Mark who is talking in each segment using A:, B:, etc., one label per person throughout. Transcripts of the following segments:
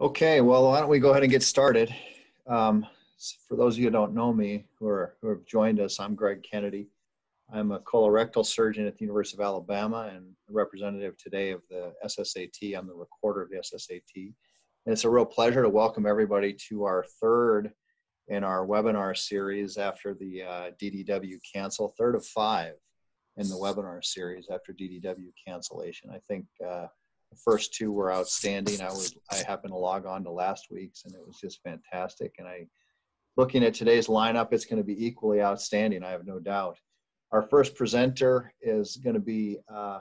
A: Okay, well, why don't we go ahead and get started? Um, for those of you who don't know me, who, are, who have joined us, I'm Greg Kennedy. I'm a colorectal surgeon at the University of Alabama and representative today of the SSAT. I'm the recorder of the SSAT. And it's a real pleasure to welcome everybody to our third in our webinar series after the uh, DDW cancel, third of five in the webinar series after DDW cancellation. I think uh, the first two were outstanding. I was I happened to log on to last week's and it was just fantastic. And I looking at today's lineup, it's going to be equally outstanding. I have no doubt. Our first presenter is going to be uh,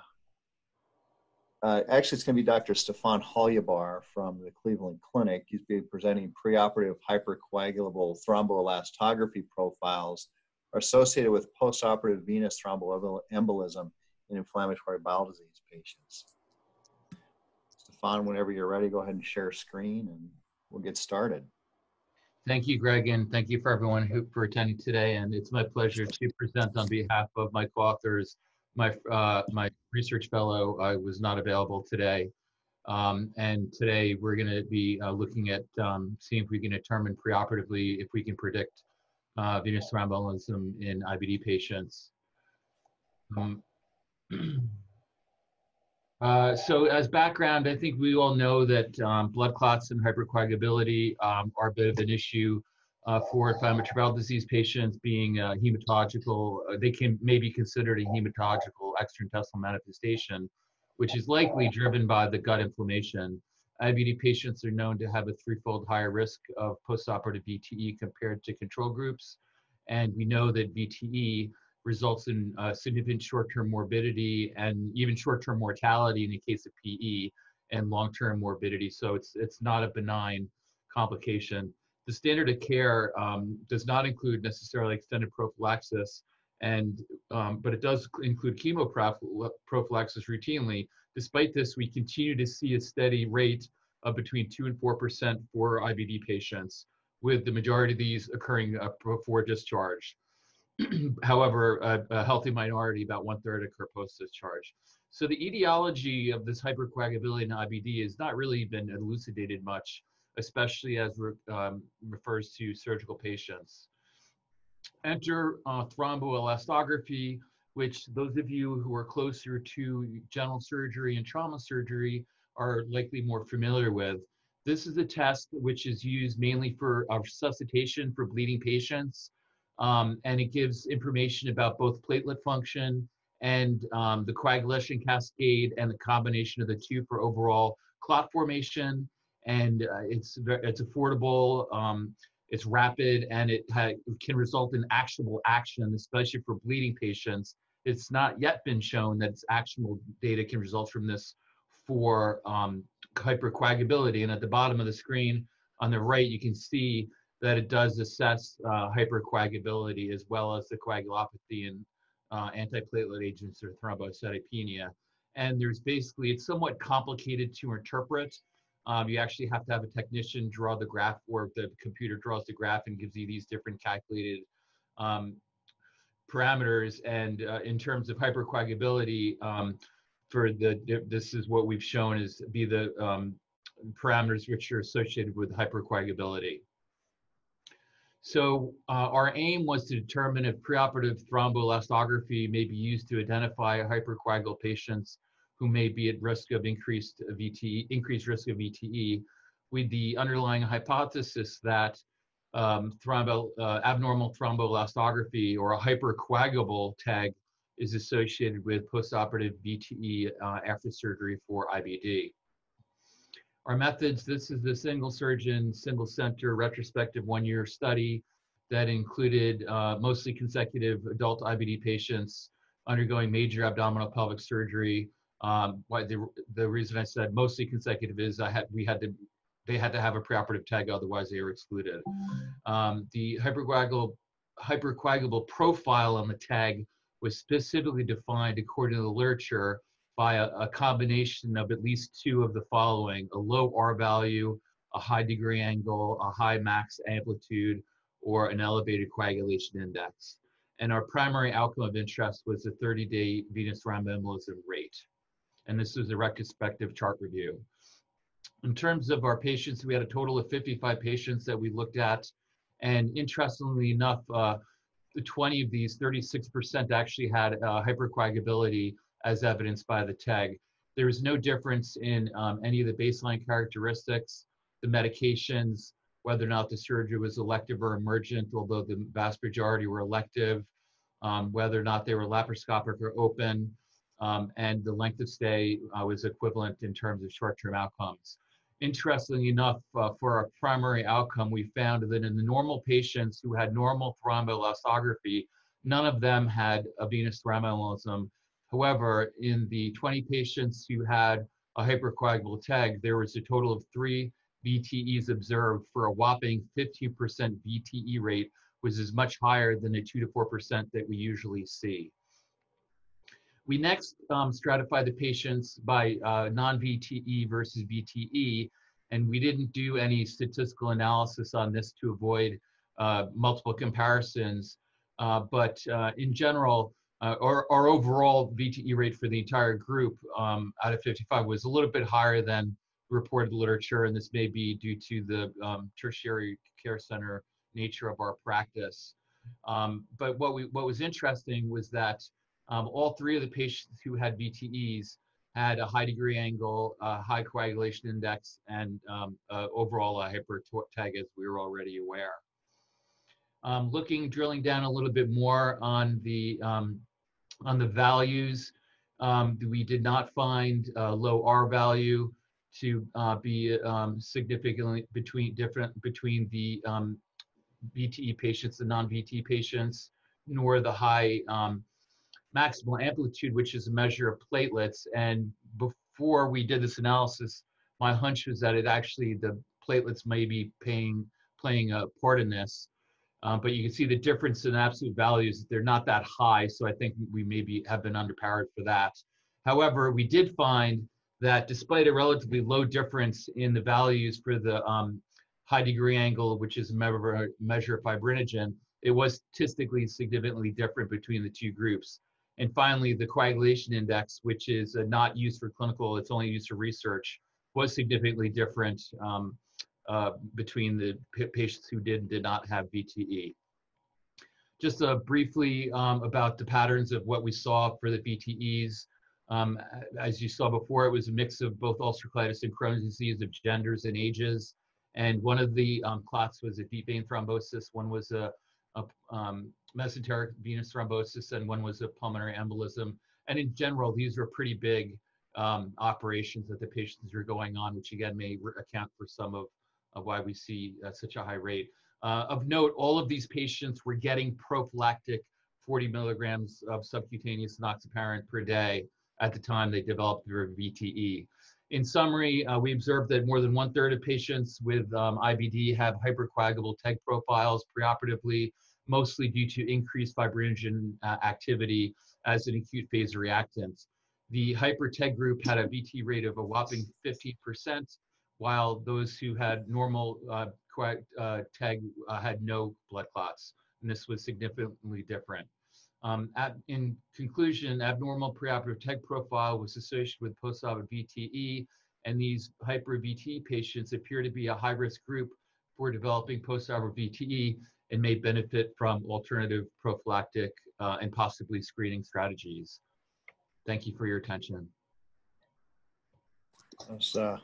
A: uh, actually it's going to be Dr. Stefan Holubar from the Cleveland Clinic. He's been presenting preoperative hypercoagulable thromboelastography profiles associated with postoperative venous thromboembolism in inflammatory bowel disease patients. Stefan, whenever you're ready, go ahead and share screen and we'll get started.
B: Thank you, Greg, and thank you for everyone who, for attending today. And it's my pleasure to present on behalf of my co-authors. My, uh, my research fellow I was not available today. Um, and today we're going to be uh, looking at um, seeing if we can determine preoperatively if we can predict uh, venous thromboembolism in IBD patients. Um, Uh, so as background, I think we all know that um, blood clots and hypercoagulability um, are a bit of an issue uh, for inflammatory bowel disease patients being uh, hematological. Uh, they can may be considered a hematological extraintestinal manifestation, which is likely driven by the gut inflammation. IBD patients are known to have a threefold higher risk of postoperative VTE compared to control groups. And we know that VTE results in uh, significant short-term morbidity and even short-term mortality in the case of PE and long-term morbidity. So it's it's not a benign complication. The standard of care um, does not include necessarily extended prophylaxis, and um, but it does include chemoprophylaxis routinely. Despite this, we continue to see a steady rate of between two and four percent for IBD patients, with the majority of these occurring uh, before discharge. However, a, a, healthy minority, about one third, occur post discharge. So the etiology of this hypercoagulability in IBD has not really been elucidated much, especially as re, um, refers to surgical patients. Enter uh, thromboelastography, which those of you who are closer to general surgery and trauma surgery are likely more familiar with. This is a test which is used mainly for uh, resuscitation for bleeding patients um, and it gives information about both platelet function and um, the coagulation cascade and the combination of the two for overall clot formation. And uh, it's it's affordable, um, it's rapid, and it can result in actionable action, especially for bleeding patients. It's not yet been shown that actionable data can result from this for um, hypercoagulability. And at the bottom of the screen on the right, you can see that it does assess uh, hypercoagulability as well as the coagulopathy and uh, antiplatelet agents or thrombocytopenia. And there's basically, it's somewhat complicated to interpret. Um, you actually have to have a technician draw the graph or the computer draws the graph and gives you these different calculated um, parameters. And uh, in terms of hypercoagulability, um, for the, this is what we've shown is be the um, parameters which are associated with hypercoagulability. So uh, our aim was to determine if preoperative thromboelastography may be used to identify hypercoagulable patients who may be at risk of increased VTE, increased risk of VTE, with the underlying hypothesis that um, thrombo, uh, abnormal thromboelastography or a hypercoagulable TEG is associated with postoperative VTE uh, after surgery for IBD. Our methods, this is the single surgeon, single center retrospective one-year study that included uh, mostly consecutive adult IBD patients undergoing major abdominal pelvic surgery. Um, why the, the reason I said mostly consecutive is I had we had to they had to have a preoperative TEG, otherwise they were excluded. Um, the hypercoagulable, hypercoagulable profile on the TEG was specifically defined according to the literature by a, a, combination of at least two of the following, a low R value, a high degree angle, a high max amplitude, or an elevated coagulation index. And our primary outcome of interest was the 30-day venous thromboembolism rate. And this was a retrospective chart review. in terms of our patients, we had a total of 55 patients that we looked at. And interestingly enough, uh, 20 of these, 36% actually had uh, hypercoagulability as evidenced by the TEG. There was no difference in um, any of the baseline characteristics, the medications, whether or not the surgery was elective or emergent, although the vast majority were elective, um, whether or not they were laparoscopic or open, um, and the length of stay uh, was equivalent in terms of short-term outcomes. Interestingly enough, uh, for our primary outcome, we found that in the normal patients who had normal thromboelastography, none of them had a venous thromboembolism. However, in the 20 patients who had a hypercoagulable TEG, there was a total of three VTEs observed for a whopping 15% VTE rate, which is much higher than the 2 to 4% that we usually see. We next um, stratify the patients by uh, non-VTE versus VTE, and we didn't do any statistical analysis on this to avoid uh, multiple comparisons. Uh, but uh, in general, uh, our, our, overall VTE rate for the entire group um, out of 55 was a little bit higher than reported literature, and this may be due to the um, tertiary care center nature of our practice. Um, but what we what was interesting was that um, all three of the patients who had VTEs had a high degree angle, a high coagulation index, and uh, overall a hypertag as we were already aware. Um, looking, drilling down a little bit more on the um, on the values, um, we did not find a low R value to uh, be um, significantly between different between the VTE patients, the non-VTE patients, nor the high um, maximal amplitude, which is a measure of platelets. And before we did this analysis, my hunch was that it actually, the platelets may be paying, playing a part in this. Um, but you can see the difference in absolute values, they're not that high. So I think we maybe have been underpowered for that. However, we did find that despite a relatively low difference in the values for the um, high degree angle, which is a measure of fibrinogen, it was statistically significantly different between the two groups. And finally, the coagulation index, which is uh, not used for clinical, it's only used for research, was significantly different um, uh, between the patients who did and did not have VTE. Just uh, briefly um, about the patterns of what we saw for the VTEs. Um, as you saw before, it was a mix of both ulcerative colitis and Crohn's disease of genders and ages. And one of the um, clots was a deep vein thrombosis. One was a, a um, mesenteric venous thrombosis and one was a pulmonary embolism. And in general, these were pretty big um, operations that the patients were going on, which again may account for some of, of why we see uh, such a high rate. Uh, of note, all of these patients were getting prophylactic 40 milligrams of subcutaneous enoxaparin per day at the time they developed their VTE. In summary, uh, we observed that more than one third of patients with um, IBD have hypercoagulable TEG profiles preoperatively, mostly due to increased fibrinogen uh, activity as an acute phase reactant. The hyperteg group had a VT rate of a whopping 15%, while those who had normal uh, uh, TEG uh, had no blood clots. And this was significantly different. Um, at, in conclusion, abnormal preoperative TEG profile was associated with postoperative VTE, and these hyper VTE patients appear to be a high risk group for developing postoperative VTE and may benefit from alternative prophylactic uh, and possibly screening strategies. Thank you for your attention.
A: That's uh,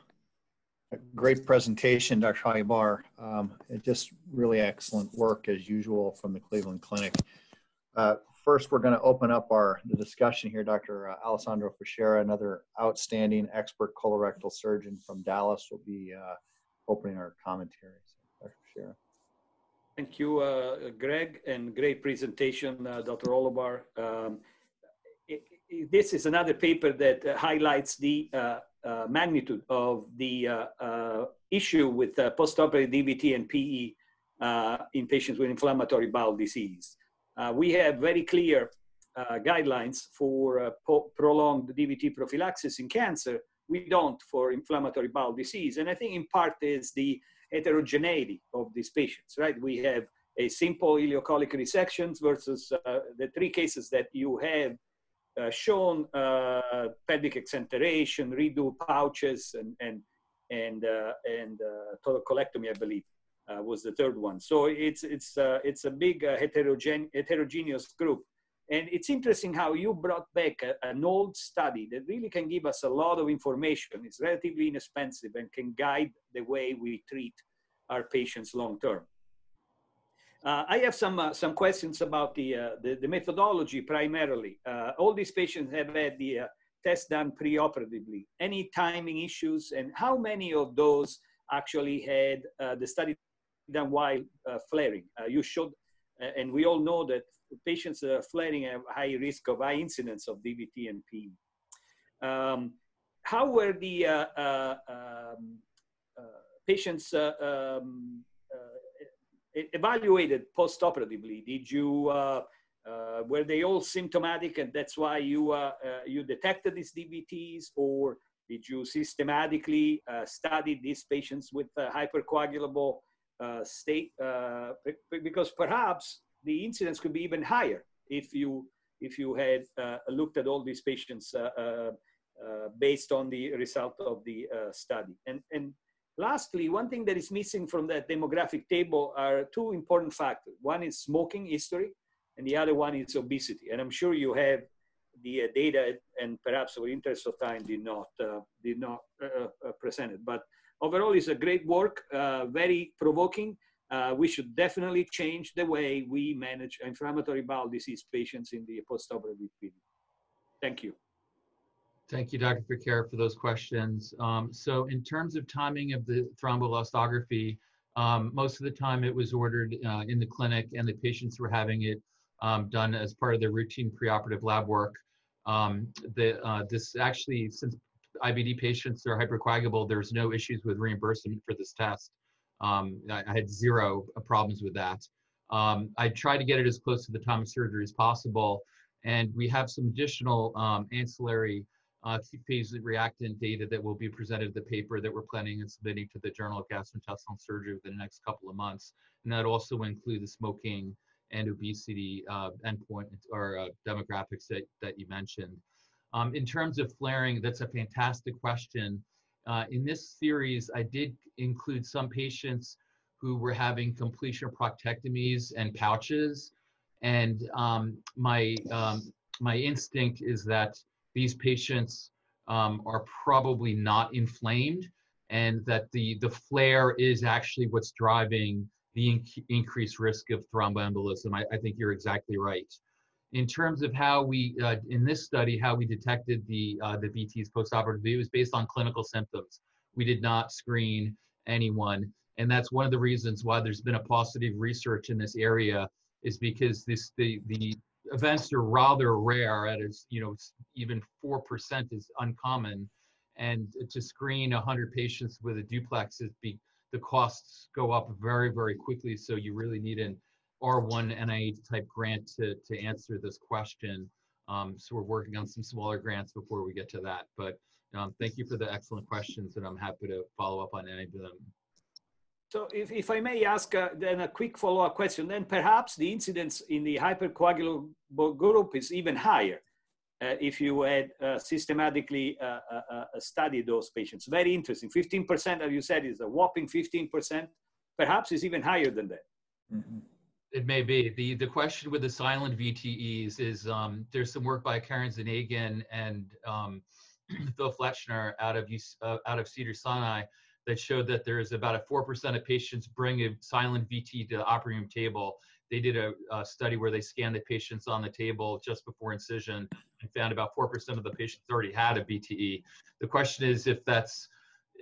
A: great presentation, Dr. Holubar. Um, just really excellent work as usual from the Cleveland Clinic. Uh, first, we're going to open up our the discussion here. Dr. Uh, Alessandro Fichera, another outstanding expert colorectal surgeon from Dallas, will be uh, opening our commentary. So, Dr. Fichera.
C: Thank you, uh, Greg, and great presentation, uh, Dr. Holubar. Um, this is another paper that uh, highlights the uh, uh, magnitude of the uh, issue with postoperative DVT and PE in patients with inflammatory bowel disease. we have very clear guidelines for prolonged DVT prophylaxis in cancer. We don't for inflammatory bowel disease. And I think in part is the heterogeneity of these patients, right? We have a simple ileocolic resections versus uh, the three cases that you have uh, Uh, shown uh, pelvic exenteration, redo pouches, and, and and, uh, and uh, total colectomy, I believe, uh, was the third one. So it's, it's, it's a big heterogen heterogeneous group. And it's interesting how you brought back a, an old study that really can give us a lot of information. It's relatively inexpensive and can guide the way we treat our patients long term. Uh, I have some uh, some questions about the, uh, the, the methodology primarily. Uh, all these patients have had the uh, test done preoperatively. Any timing issues, and how many of those actually had uh, the study done while flaring? you showed, and we all know that patients flaring have high risk of high incidence of DVT and PE. Um, how were the um, patients um, evaluated post-operatively? Did you, uh, uh, were they all symptomatic and that's why you, uh, uh you detected these DVTs or did you systematically uh, study these patients with hypercoagulable uh, state? because perhaps the incidence could be even higher if you, if you had looked at all these patients based on the result of the study. And, and Lastly, one thing that is missing from that demographic table are two important factors. One is smoking history, and the other one is obesity. And I'm sure you have the uh, data, and perhaps for interest of time, did not uh, did not uh, uh present it. But overall, it's a great work, uh, very provoking. Uh, we should definitely change the way we manage inflammatory bowel disease patients in the postoperative period. Thank you.
B: Thank you, Dr. Fichera, for those questions. Um, so in terms of timing of the thromboelastography, um, most of the time it was ordered uh, in the clinic and the patients were having it um, done as part of their routine preoperative lab work. Um, the, uh, this actually, since IBD patients are hypercoagulable, there's no issues with reimbursement for this test. Um, I, I, had zero problems with that. Um, I tried to get it as close to the time of surgery as possible, and we have some additional ancillary uh, phase reactant data that will be presented in the paper that we're planning and submitting to the Journal of Gastrointestinal Surgery within the next couple of months. And that also include the smoking and obesity uh, endpoint or uh, demographics that, that you mentioned. Um, in terms of flaring, that's a fantastic question. Uh, in this series, I did include some patients who were having completion proctectomies and pouches. And um, my, um, my instinct is that these patients um, are probably not inflamed and that the, the flare is actually what's driving the inc increased risk of thromboembolism. I, I, think you're exactly right. In terms of how we, uh, in this study, how we detected the, uh, the VTs postoperatively, it was based on clinical symptoms. We did not screen anyone. And that's one of the reasons why there's been a positive research in this area is because this, the, the events are rather rare at its, you know, even 4% is uncommon. And to screen 100 patients with a duplex is be, the costs go up very, very quickly. So you really need an R1 NIH type grant to, to answer this question. Um, so we're working on some smaller grants before we get to that. But um, thank you for the excellent questions, and I'm happy to follow up on any of them
C: so if, if I may ask uh, then a quick follow-up question, then perhaps the incidence in the hypercoagulable group is even higher uh, if you had uh, systematically uh, uh, uh, studied those patients. Very interesting. 15%, as you said, is a whopping 15%. Perhaps is even higher than that. Mm -hmm.
B: It may be. The, the question with the silent VTEs is um, there's some work by Karen Zaghiyan and um, Phil Fleshner out of, out of Cedar Sinai that showed that there's about a 4% of patients bring a silent VT to the operating room table. They did a, a, study where they scanned the patients on the table just before incision and found about 4% of the patients already had a VTE. The question is if that's,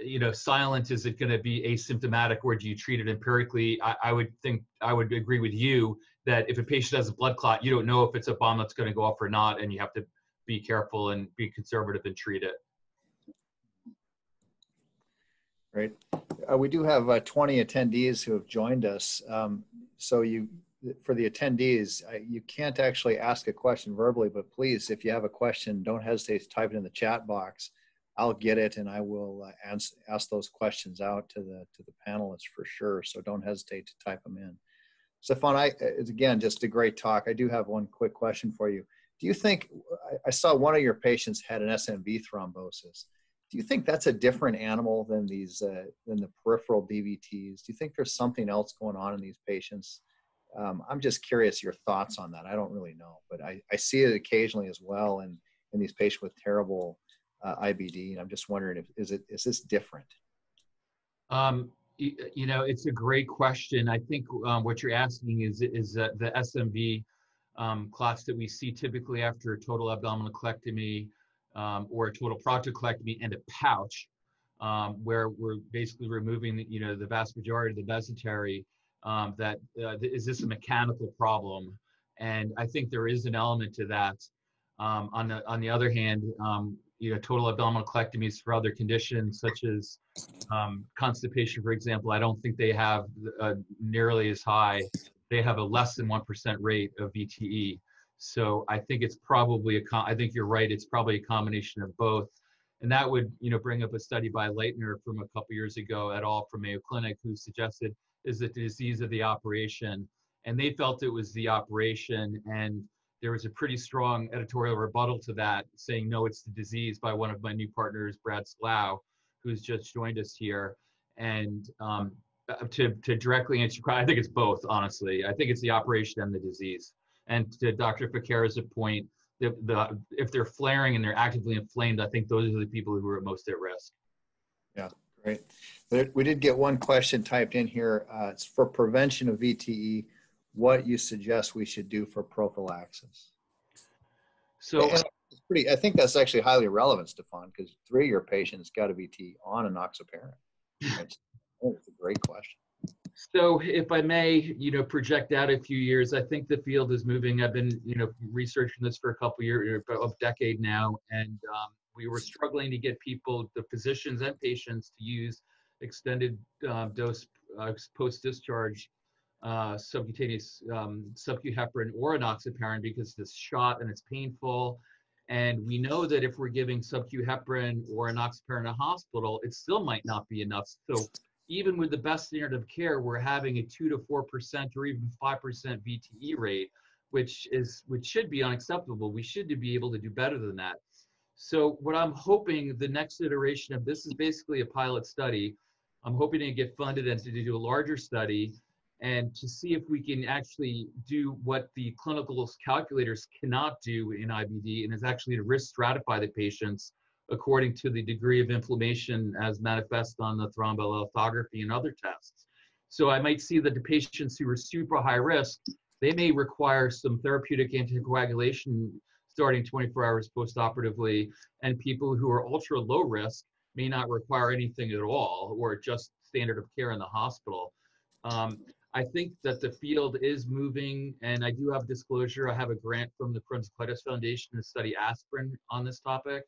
B: you know, silent, is it going to be asymptomatic or do you treat it empirically? I, I, would think, I would agree with you that if a patient has a blood clot, you don't know if it's a bomb that's going to go off or not, and you have to be careful and be conservative and treat it.
A: Right. Uh, we do have uh, 20 attendees who have joined us. Um, so you, for the attendees, uh, you can't actually ask a question verbally, but please, if you have a question, don't hesitate to type it in the chat box. I'll get it and I will uh, ask, ask those questions out to the, to the panelists for sure. So don't hesitate to type them in. Stefan, I, it's again, just a great talk. I do have one quick question for you. Do you think, I saw one of your patients had an SMV thrombosis do you think that's a different animal than these uh, than the peripheral DVTs? Do you think there's something else going on in these patients? Um, I'm just curious your thoughts on that. I don't really know, but I, I see it occasionally as well in, in these patients with terrible uh, IBD, and I'm just wondering if is it is this different?
B: Um, you, you, know, it's a great question. I think um, what you're asking is is uh, the SMV um, clots that we see typically after total abdominal colectomy um, or a total proctocolectomy and a pouch, um, where we're basically removing, you know, the vast majority of the mesentery. Um, that uh, is this a mechanical problem? And I think there is an element to that. Um, on the on the other hand, um, you know, total abdominal colectomies for other conditions such as um, constipation, for example, I don't think they have uh, nearly as high. They have a less than one percent rate of VTE. So I think it's probably a, I think you're right, it's probably a combination of both. And that would, you know, bring up a study by Leitner from a couple years ago et al. from Mayo Clinic who suggested is it the disease of the operation? And they felt it was the operation and there was a pretty strong editorial rebuttal to that saying, no, it's the disease by one of my new partners, Brad Slough, who's just joined us here. And um, to, to directly answer I think it's both, honestly. I think it's the operation and the disease. And to Dr. Fichera's point, the, the, if they're flaring and they're actively inflamed, I think those are the people who are most at risk.
A: Yeah, great. We did get one question typed in here. Uh, it's for prevention of VTE, what you suggest we should do for prophylaxis.
B: So
A: it's pretty, I think that's actually highly relevant, Stefan, because three of your patients got a VTE on enoxaparin. It's, it's a great question.
B: So, if I may, you know, project out a few years, I think the field is moving. I've been, you know, researching this for a couple years, about a decade now, and um, we were struggling to get people, the physicians and patients, to use extended uh, dose uh, post-discharge uh, subcutaneous um, subcu heparin or enoxaparin because it's shot and it's painful. And we know that if we're giving subcu heparin or enoxaparin in a hospital, it still might not be enough. So even with the best standard of care, we're having a two to four percent or even five percent VTE rate, which is which should be unacceptable. We should be able to do better than that. So what I'm hoping the next iteration of this is basically a pilot study. I'm hoping to get funded and to do a larger study and to see if we can actually do what the clinical calculators cannot do in IBD and is actually to risk stratify the patients according to the degree of inflammation as manifest on the thromboelastography and other tests. So I might see that the patients who are super high risk, they may require some therapeutic anticoagulation starting 24 hours postoperatively, and people who are ultra low risk may not require anything at all or just standard of care in the hospital. Um, I think that the field is moving, and I do have disclosure. I have a grant from the Crohn's Colitis Foundation to study aspirin on this topic.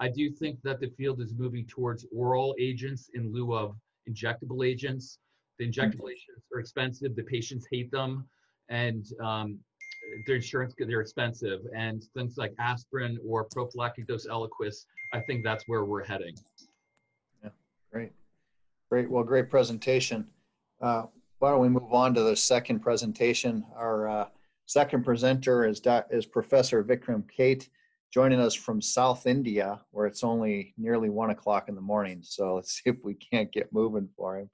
B: I do think that the field is moving towards oral agents in lieu of injectable agents. The injectable agents are expensive. The patients hate them, and um, their insurance they're expensive. And things like aspirin or prophylactic dose Eliquis, I think that's where we're heading.
A: Yeah, great, great. Well, great presentation. Uh, why don't we move on to the second presentation? Our uh, second presenter is, is Professor Vikram Kate joining us from South India, where it's only nearly one o'clock in the morning. So let's see if we can't get moving for him.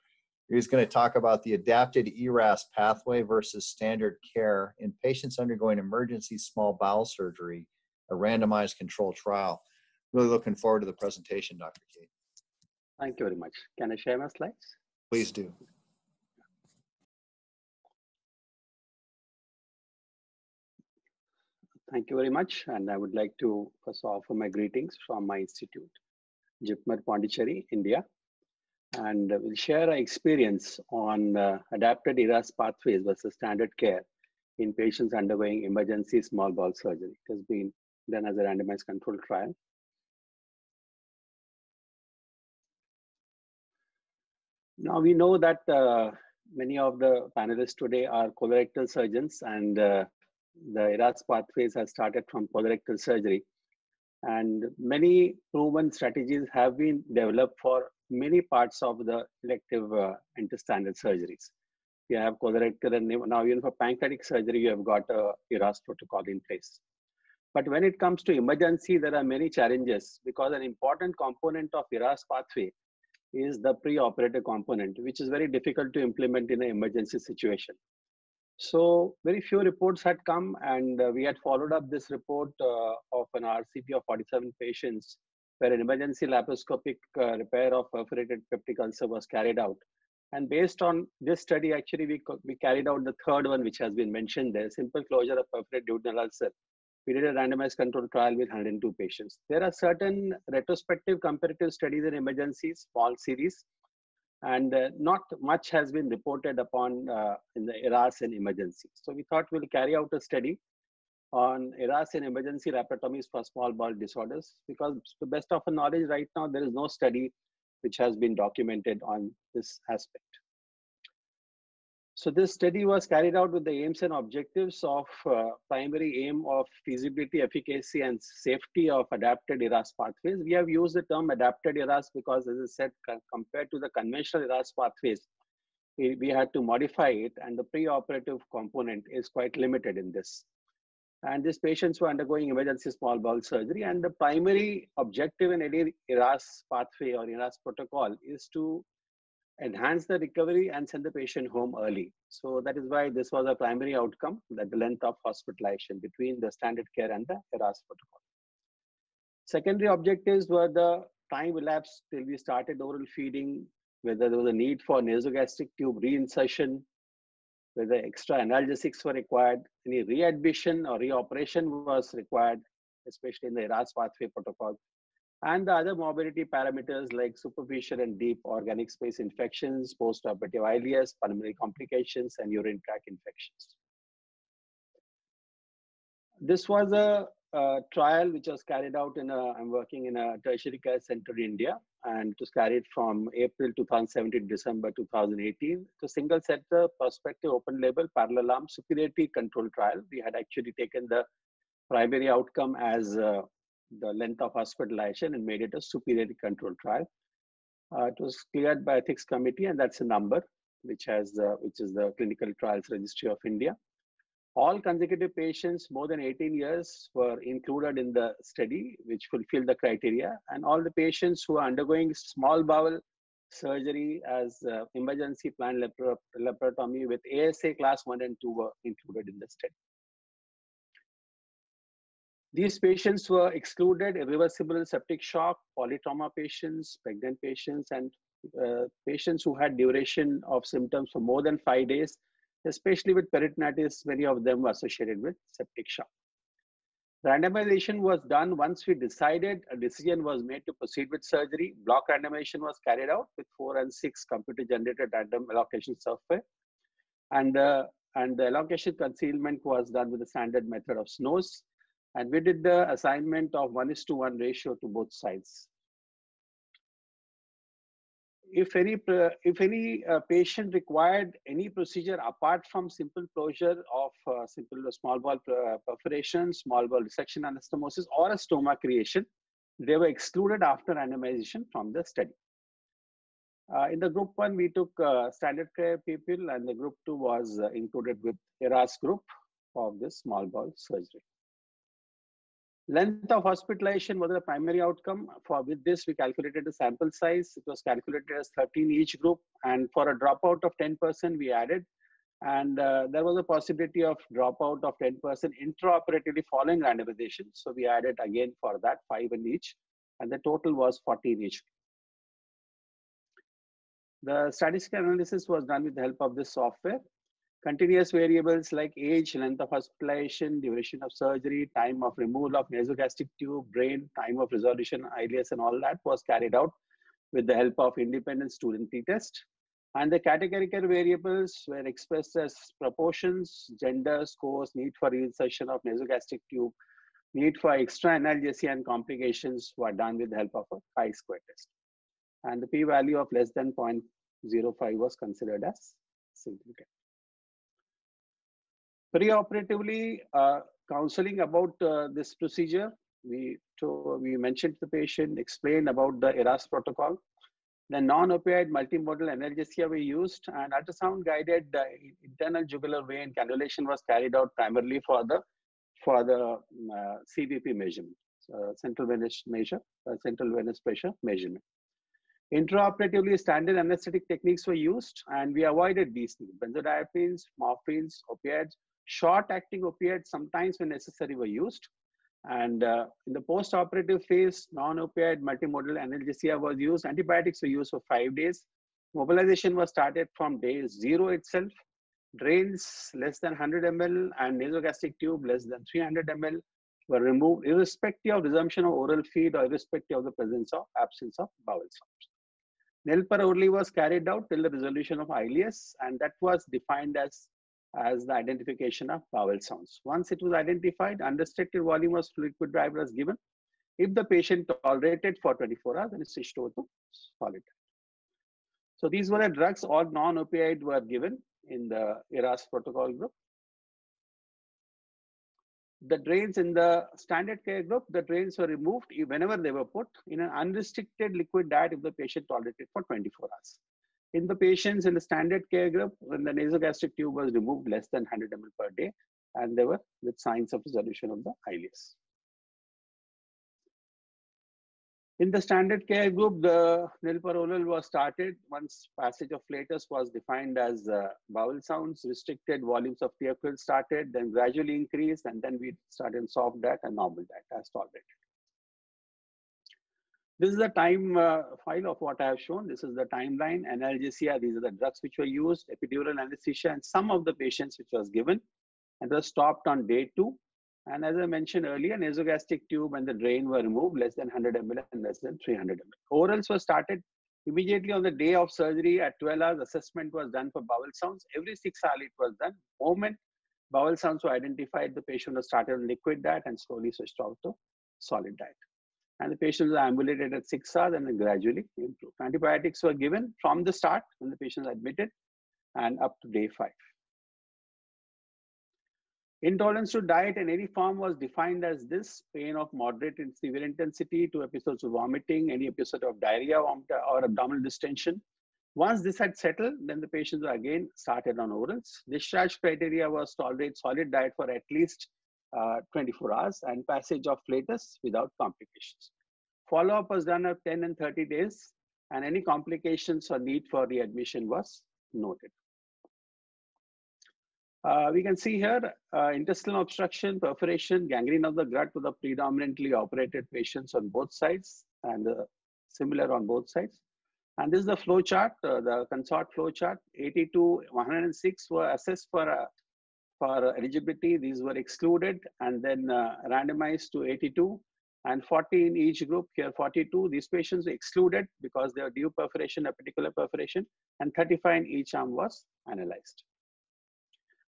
A: He's going to talk about the adapted ERAS pathway versus standard care in patients undergoing emergency small bowel surgery, a randomized controlled trial. Really looking forward to the presentation, Dr. Kate.
D: Thank you very much. Can I share my slides?
A: Please do.
D: Thank you very much. And I would like to first offer my greetings from my institute, JIPMER Pondicherry, India. And we'll share our experience on uh, adapted ERAS pathways versus standard care in patients undergoing emergency small bowel surgery. It has been done as a randomized controlled trial. Now we know that uh, many of the panelists today are colorectal surgeons and uh, the ERAS pathways have started from colorectal surgery. And many proven strategies have been developed for many parts of the elective uh, interstandard surgeries. You have colorectal and now even for pancreatic surgery, you have got a ERAS protocol in place. But when it comes to emergency, there are many challenges because an important component of ERAS pathway is the pre-operative component, which is very difficult to implement in an emergency situation. So very few reports had come and uh, we had followed up this report uh, of an RCP of 47 patients where an emergency laparoscopic uh, repair of perforated peptic ulcer was carried out. And based on this study, actually, we, we carried out the third one, which has been mentioned there, simple closure of perforated duodenal ulcer. We did a randomized control trial with 102 patients. There are certain retrospective comparative studies in emergencies, small series, and uh, not much has been reported upon uh, in the ERAS in emergency. So we thought we'll carry out a study on ERAS in emergency laparotomies for small bowel disorders because to the best of our knowledge right now, there is no study which has been documented on this aspect. So this study was carried out with the aims and objectives of uh, primary aim of feasibility, efficacy, and safety of adapted ERAS pathways. We have used the term adapted ERAS because, as I said, compared to the conventional ERAS pathways, we, we had to modify it, and the pre-operative component is quite limited in this. And these patients were undergoing emergency small bowel surgery, and the primary objective in any ERAS pathway or ERAS protocol is to enhance the recovery and send the patient home early. So that is why this was a primary outcome, that the length of hospitalization between the standard care and the ERAS protocol. Secondary objectives were the time elapsed till we started oral feeding, whether there was a need for nasogastric tube reinsertion, whether extra analgesics were required, any readmission or reoperation was required, especially in the ERAS pathway protocol, and the other morbidity parameters like superficial and deep organic space infections, postoperative ileus, pulmonary complications, and urine tract infections. This was a, a, trial which was carried out in a, I'm working in a tertiary care center in India, and it was carried from April 2017 to December 2018. It's a single center, prospective, open label, parallel arm, superiority control trial. We had actually taken the primary outcome as uh, the length of hospitalization and made it a superiority control trial. Uh, it was cleared by ethics committee and that's a number which has the, which is the clinical trials registry of India. All consecutive patients more than 18 years were included in the study, which fulfilled the criteria. And all the patients who are undergoing small bowel surgery as uh, emergency planned laparotomy with ASA class 1 and 2 were included in the study. These patients were excluded irreversible septic shock, polytrauma patients, pregnant patients, and uh, patients who had duration of symptoms for more than five days, especially with peritonitis, many of them were associated with septic shock. Randomization was done once we decided a decision was made to proceed with surgery. Block randomization was carried out with four and six computer generated random allocation software. And, uh, and the allocation concealment was done with the standard method of SNOSE. And we did the assignment of one is to one ratio to both sides. If any, if any uh, patient required any procedure apart from simple closure of uh, simple small bowel uh, perforation, small bowel resection anastomosis, or a stoma creation, they were excluded after randomization from the study. Uh, in the group one, we took uh, standard care people, and the group two was uh, included with ERAS group of this small bowel surgery. Length of hospitalization was the primary outcome. For with this, we calculated the sample size. It was calculated as 13 each group, and for a dropout of 10%, we added. And uh, there was a possibility of dropout of 10% intraoperatively following randomization. So we added again for that five in each, and the total was 14 each. The statistical analysis was done with the help of this software. Continuous variables like age, length of hospitalization, duration of surgery, time of removal of nasogastric tube, brain, time of resolution, ileus and all that was carried out with the help of independent student t-test. And the categorical variables were expressed as proportions, gender, scores, need for reinsertion of nasogastric tube, need for extra analgesia and complications were done with the help of a chi-square test. And the p-value of less than 0.05 was considered as significant. Preoperatively, uh, counseling about uh, this procedure, we, to, we mentioned to the patient, explained about the ERAS protocol. The non-opioid multimodal analgesia we used and ultrasound guided uh, internal jugular vein cannulation was carried out primarily for the for the uh, CVP measurement, central venous measure, uh, central venous pressure measurement. Intraoperatively, standard anesthetic techniques were used, and we avoided these things: benzodiazepines, morphines, opiates, short-acting opiates sometimes when necessary were used. And uh, in the post-operative phase, non-opioid multimodal analgesia was used. Antibiotics were used for five days. Mobilization was started from day zero itself. Drains less than 100 ml and nasogastric tube less than 300 ml were removed irrespective of resumption of oral feed or irrespective of the presence or absence of bowel sounds. Nil per Orly was carried out till the resolution of ileus and that was defined as as the identification of bowel sounds. Once it was identified, unrestricted volume of liquid driver was given. If the patient tolerated for 24 hours, then it switched over to solid. So these were the drugs, all non-opioid were given in the ERAS protocol group. The drains in the standard care group, the drains were removed whenever they were put in an unrestricted liquid diet if the patient tolerated for 24 hours. In the patients in the standard care group, when the nasogastric tube was removed less than 100 ml per day, and they were with signs of resolution of the ileus. In the standard care group, the nilparoral was started once passage of flatus was defined as uh, bowel sounds, restricted volumes of theophylline started, then gradually increased, and then we started soft diet and normal diet as tolerated. This is the time uh, file of what I have shown. This is the timeline, analgesia. These are the drugs which were used, epidural anesthesia, and some of the patients which was given and was stopped on day two. And as I mentioned earlier, nasogastric tube and the drain were removed less than 100 ml and less than 300 ml. Orals were started immediately on the day of surgery at 12 hours. Assessment was done for bowel sounds. Every six hours it was done. Moment bowel sounds were identified, the patient was started on liquid diet and slowly switched off to solid diet and the patients were ambulated at six hours and then gradually improved. Antibiotics were given from the start when the patient was admitted and up to day five. Intolerance to diet in any form was defined as this pain of moderate and severe intensity, to episodes of vomiting, any episode of diarrhea or abdominal distension. Once this had settled, then the patients were again started on orals. Discharge criteria was tolerate solid diet for at least uh, 24 hours and passage of flatus without complications. Follow-up was done at 10 and 30 days and any complications or need for readmission was noted. Uh, we can see here uh, intestinal obstruction, perforation, gangrene of the gut with the predominantly operated patients on both sides and uh, similar on both sides. And this is the flow chart, uh, the consort flow chart. 82, 106 were assessed for a for eligibility, these were excluded and then uh, randomized to 82 and 40 in each group. Here 42, these patients were excluded because they were due perforation, a particular perforation, and 35 in each arm was analyzed.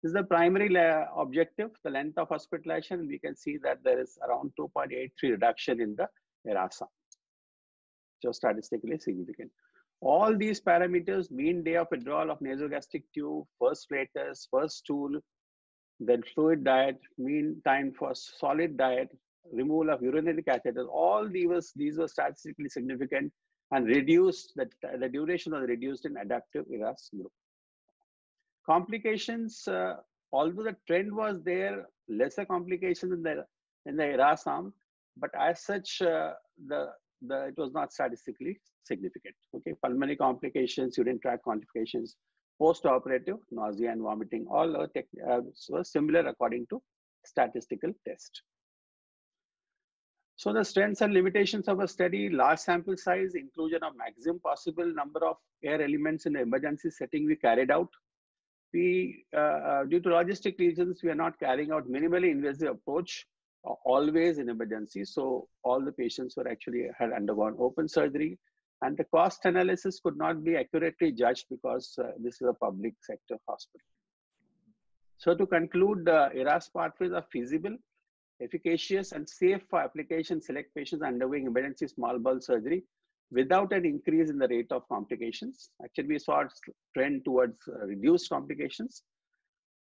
D: This is the primary objective, the length of hospitalization. We can see that there is around 2.83 reduction in the ERASA, so statistically significant. All these parameters, mean day of withdrawal of nasogastric tube, first flatus, first stool, then fluid diet, mean time for solid diet, removal of urinary catheters, all these were, these were statistically significant and reduced, the, the duration was reduced in adaptive ERAS group. Complications, uh, although the trend was there, lesser complications in the, in the ERAS arm, but as such, uh, the, the, it was not statistically significant. Okay, pulmonary complications, urinary tract complications, post-operative nausea and vomiting, all uh, were similar according to statistical test. So the strengths and limitations of a study, large sample size, inclusion of maximum possible number of air elements in the emergency setting we carried out. We, uh, uh due to logistic reasons, we are not carrying out minimally invasive approach always in emergency. So all the patients were actually had undergone open surgery and the cost analysis could not be accurately judged because uh, this is a public sector hospital. So to conclude, uh, ERAS pathways are feasible, efficacious and safe for application select patients undergoing emergency small bowel surgery without an increase in the rate of complications. Actually, we saw a trend towards uh, reduced complications.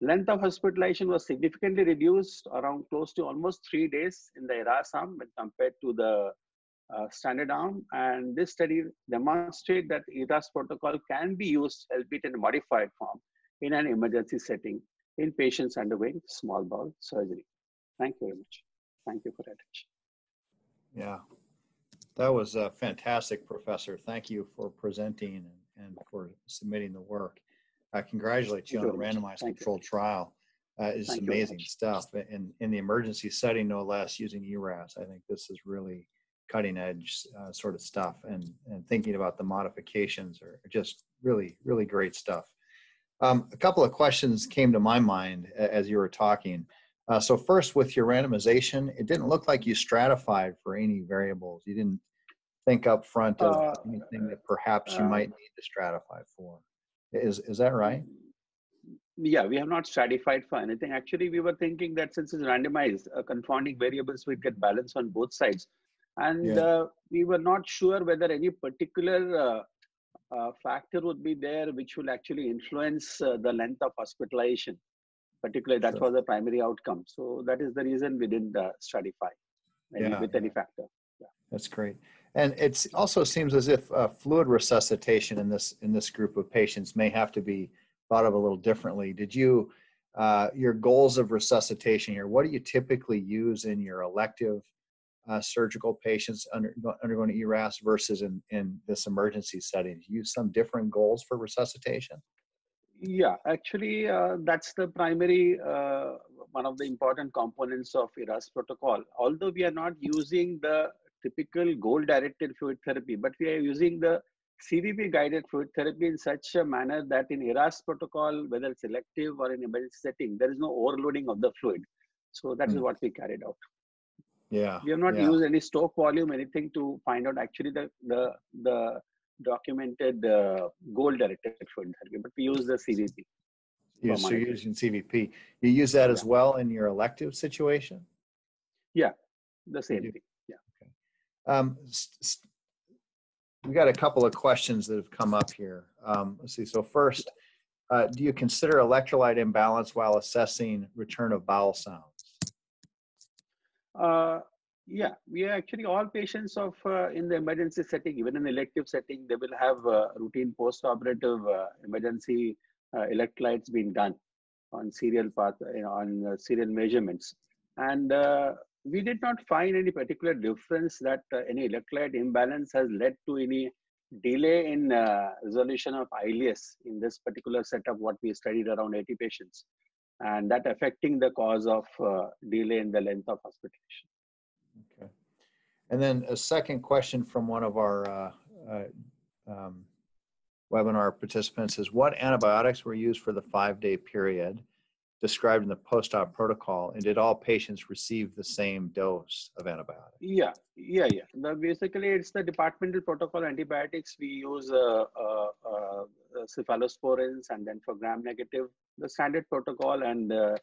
D: Length of hospitalization was significantly reduced around close to almost three days in the ERAS arm when compared to the uh, standard arm. And this study demonstrated that ERAS protocol can be used, albeit in a modified form, in an emergency setting in patients undergoing small bowel surgery. Thank you very much. Thank you for attention.
A: Yeah, that was uh, fantastic, Professor. Thank you for presenting and, and for submitting the work. I congratulate you
D: Thank
A: on the randomized
D: Thank you.
A: controlled trial. Uh, it's
D: Thank
A: amazing stuff. In, in the emergency setting, no less, using ERAS, I think this is really cutting edge uh, sort of stuff. And, and thinking about the modifications are just really, really great stuff. Um, a couple of questions came to my mind as you were talking. Uh, so first, with your randomization, it didn't look like you stratified for any variables. You didn't think up front of
D: Uh,
A: anything that perhaps you might need to stratify for. Is is that right?
D: Yeah, we have not stratified for anything. Actually, we were thinking that since it's randomized, uh, confounding variables will get balanced on both sides. And
A: Yeah.
D: uh, we were not sure whether any particular uh, uh, factor would be there which will actually influence uh, the length of hospitalization. Particularly, that
A: Sure.
D: was the primary outcome. So that is the reason we didn't uh, stratify any,
A: Yeah,
D: with any factor.
A: That's great. And it also seems as if uh, fluid resuscitation in this in this group of patients may have to be thought of a little differently. Did you uh, your goals of resuscitation here? What do you typically use in your elective uh, surgical patients under, undergoing ERAS versus in, in this emergency setting? Do you use some different goals for resuscitation?
D: Yeah, actually, uh, that's the primary, uh, one of the important components of ERAS protocol. Although we are not using the typical goal-directed fluid therapy, but we are using the CVP-guided fluid therapy in such a manner that in ERAS protocol, whether it's elective or in emergency setting, there is no overloading of the fluid. So that is
A: Hmm.
D: what we carried out.
A: Yeah.
D: We have not
A: yeah.
D: used any stroke volume, anything to find out actually the the the documented uh, goal-directed fluid therapy, but we use the CVP. For
A: so you're using CVP. You use that as
D: Yeah.
A: well in your elective situation?
D: Yeah, the same thing.
A: Um, s- s- we got a couple of questions that have come up here. Um, let's see. So first, uh, do you consider electrolyte imbalance while assessing return of bowel sounds?
D: Uh, yeah, we are actually all patients of uh, in the emergency setting, even in elective setting, they will have uh, routine post-operative uh, emergency uh, electrolytes being done on serial path you know, on uh, serial measurements, and we did not find any particular difference that any electrolyte imbalance has led to any delay in resolution of ileus in this particular setup. What we studied around 80 patients, and that affecting the cause of uh, delay in the length of hospitalization.
A: Okay. And then a second question from one of our uh, uh, um, webinar participants is what antibiotics were used for the five-day period described in the post-op protocol, and did all patients receive the same dose of antibiotics?
D: Yeah, yeah, yeah. Basically, it's the departmental protocol antibiotics. We use uh, uh, uh, cephalosporins and then for gram negative, the standard protocol, and uh,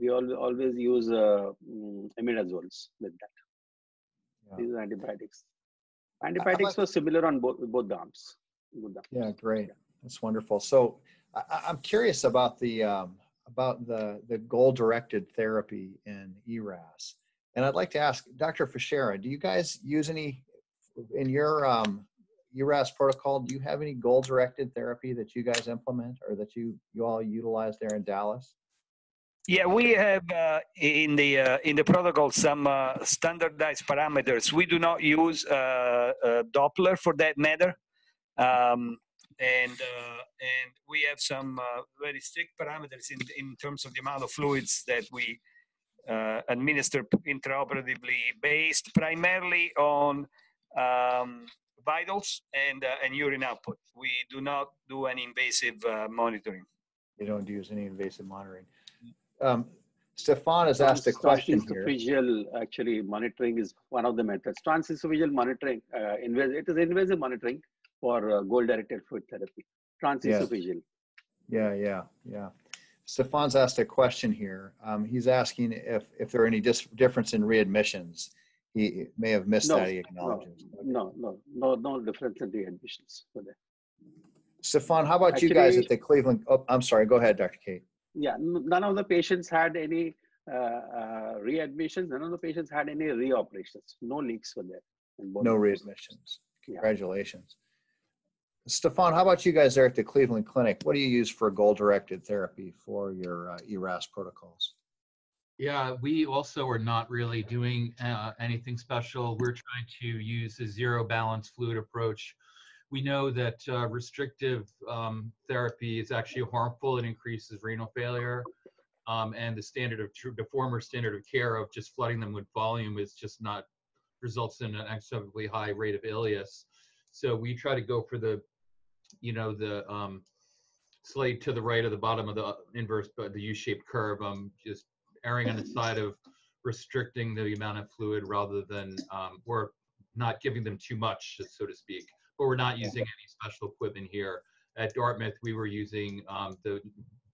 D: we al- always use uh, mm, imidazoles with that.
A: Yeah.
D: These are antibiotics. Antibiotics were similar on both both the arms. Both the arms.
A: Yeah, great. That's wonderful. So I, I'm curious about the um, about the the goal directed therapy in ERAS, and I'd like to ask Dr. Fichera, do you guys use any in your um, ERAS protocol? Do you have any goal directed therapy that you guys implement or that you you all utilize there in Dallas?
E: Yeah, we have uh, in the uh, in the protocol some uh, standardized parameters. We do not use uh, Doppler for that matter, um, and uh, and we have some uh, very strict parameters in in terms of the amount of fluids that we uh, administer intraoperatively, based primarily on um, vitals and uh, and urine output. We do not do any invasive uh, monitoring.
A: You don't use any invasive monitoring. Um, Stefan has asked a question here.
D: Transesophageal actually monitoring is one of the methods. Transesophageal monitoring, uh, invas- it is invasive monitoring for uh, goal-directed fluid therapy. Transesophageal.
A: Yeah, yeah, yeah. Stefan's asked a question here. Um, he's asking if if there are any dis- difference in readmissions. He may have missed
D: No,
A: that. He
D: No,
A: acknowledges.
D: no, no, no, no difference in the admissions for that.
A: Stefan, how about you guys at the Cleveland? Oh, I'm sorry. Go ahead, Dr. Kate.
D: Yeah, none of the patients had any uh, uh, readmissions. None of the patients had any reoperations. No leaks were there. in both
A: No readmissions.
D: Yeah.
A: Stefan, how about you guys there at the Cleveland Clinic? What do you use for goal-directed therapy for your uh, ERAS protocols?
B: Yeah, we also are not really doing uh, anything special. We're trying to use a zero balance fluid approach. We know that uh, restrictive um, therapy is actually harmful. It increases renal failure. Um, and the standard of the former standard of care of just flooding them with volume is just not results in an excessively high rate of ileus. So we try to go for the, you know, the um, slate to the right of the bottom of the inverse, but the U-shaped curve. Um, just erring on the side of restricting the amount of fluid rather than um, or not giving them too much, so to speak. But we're not using any special equipment here. At Dartmouth, we were using um, the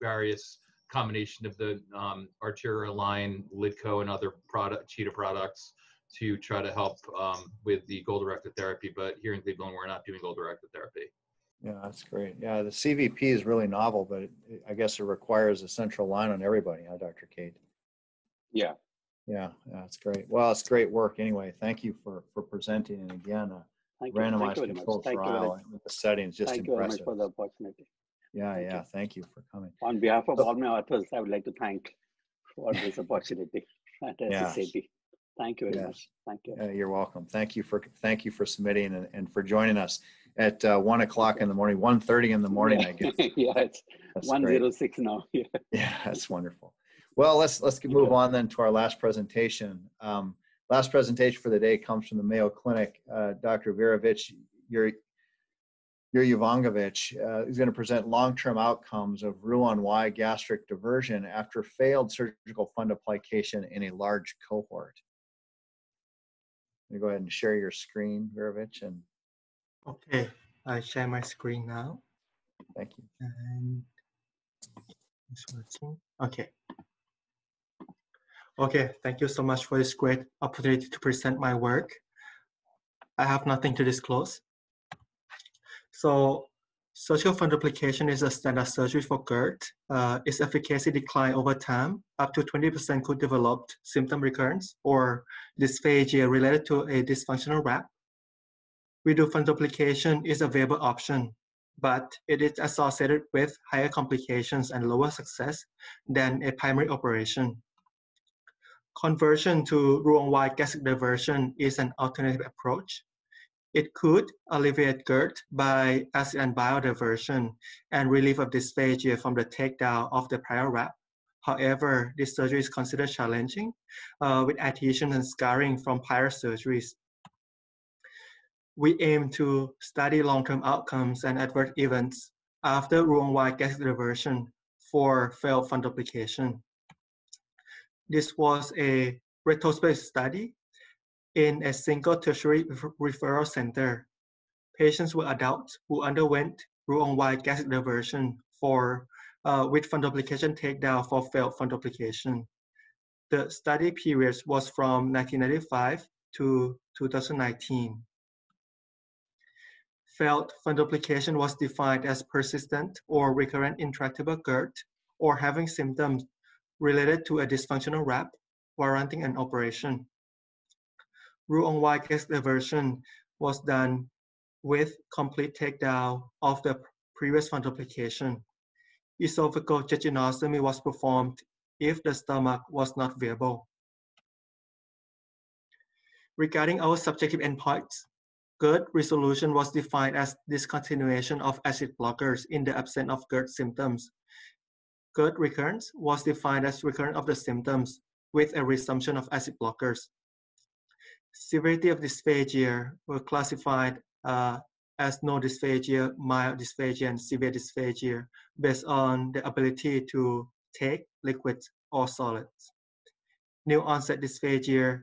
B: various combination of the um, arterial line, LiDCO, and other product Cheetah products to try to help um, with the goal-directed therapy. But here in Cleveland, we're not doing goal-directed therapy.
A: Yeah, that's great. Yeah, the CVP is really novel, but it, I guess it requires a central line on everybody, huh, Dr. Kate?
D: Yeah.
A: Yeah, yeah, that's great. Well, it's great work anyway. Thank you for, for presenting. And again, a
D: Thank you.
A: randomized
D: you very much.
A: controlled
D: Thank you very,
A: trial with the settings, just
D: thank you very much
A: impressive.
D: for the opportunity.
A: Yeah,
D: Thank
A: yeah,
D: you.
A: thank you for coming.
D: On behalf of all my authors, I would like to thank for this opportunity at. SSAT. Thank you very
A: Yes.
D: much. Thank you.
A: Uh, You're welcome. Thank you for, thank you for submitting and, and for joining us at uh, one o'clock in the morning, 1:30 in the morning, I guess.
D: yeah, it's
A: That's
D: one
A: great.
D: zero six now. Yeah.
A: Yeah, that's wonderful. Well, let's let's move on then to our last presentation. Um, last presentation for the day comes from the Mayo Clinic. Uh, Dr. Veeravich Yuri Jaruvongvanich uh, is going to present long-term outcomes of Roux-en-Y gastric diversion after failed surgical fundoplication in a large cohort. You go ahead and share your screen, Veeravich, and
F: Okay, I share my screen now
A: thank you.
F: and it's working. Okay. Okay, thank you so much for this great opportunity to present my work. I have nothing to disclose. So surgical fundoplication is a standard surgery for GERD. Uh, its efficacy decline over time. Up to 20% could develop symptom recurrence or dysphagia related to a dysfunctional wrap. Redo fundoplication is a viable option, but it is associated with higher complications and lower success than a primary operation. Conversion to Roux-en-Y gastric diversion is an alternative approach. It could alleviate GERD by acid and bile diversion and relief of dysphagia from the takedown of the prior wrap. However, this surgery is considered challenging uh, with adhesion and scarring from prior surgeries. We aim to study long-term outcomes and adverse events after Roux-en-Y gastric diversion for failed fund fundoplication. This was a retrospective study in a single tertiary referral center. Patients were adults who underwent Roux-en-Y gastric diversion for uh, with fundoplication takedown for failed fund fundoplication. The study period was from 1995 to 2019. Failed fundoplication was defined as persistent or recurrent intractable GERD or having symptoms related to a dysfunctional wrap warranting an operation. Roux-en-Y gastric diversion was done with complete takedown of the previous fundoplication. Esophageal jejunostomy was performed if the stomach was not viable. Regarding our subjective endpoints, GERD resolution was defined as discontinuation of acid blockers in the absence of GERD symptoms. GERD recurrence was defined as recurrence of the symptoms with a resumption of acid blockers. Severity of dysphagia were classified uh, as no dysphagia, mild dysphagia, and severe dysphagia based on the ability to take liquids or solids. New onset dysphagia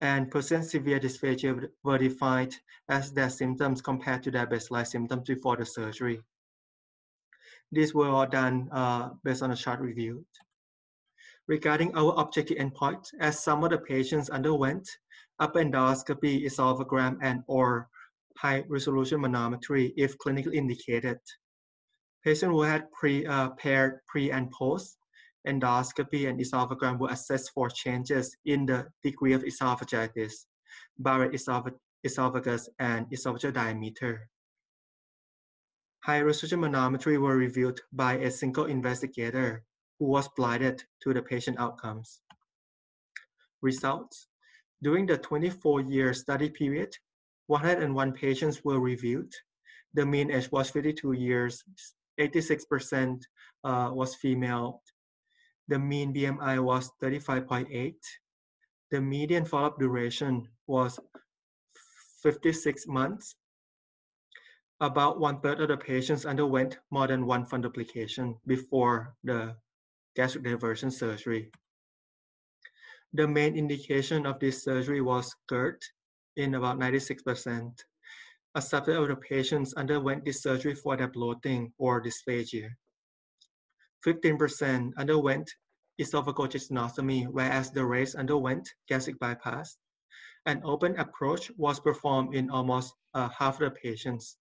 F: and percent severe dysphagia were defined as their symptoms compared to their baseline symptoms before the surgery. These were all done uh, based on a chart review. Regarding our objective endpoint, as some of the patients underwent upper endoscopy, esophagram, and or high resolution manometry if clinically indicated. Patients who had pre, uh, paired pre and post endoscopy and esophagram were assessed for changes in the degree of esophagitis, Barrett esophag- esophagus, and esophageal diameter. High resolution manometry were reviewed by a single investigator who was blinded to the patient outcomes. results. During the 24-year study period, 101 patients were reviewed. The mean age was 52 years, 86% uh, was female. The mean BMI was 35.8. The median follow-up duration was 56 months. About one third of the patients underwent more than one fundoplication before the gastric diversion surgery. The main indication of this surgery was GERD in about 96%. A subset of the patients underwent this surgery for their bloating or dysphagia. 15% underwent esophageal jejunostomy, whereas the rest underwent gastric bypass. An open approach was performed in almost uh, half the patients.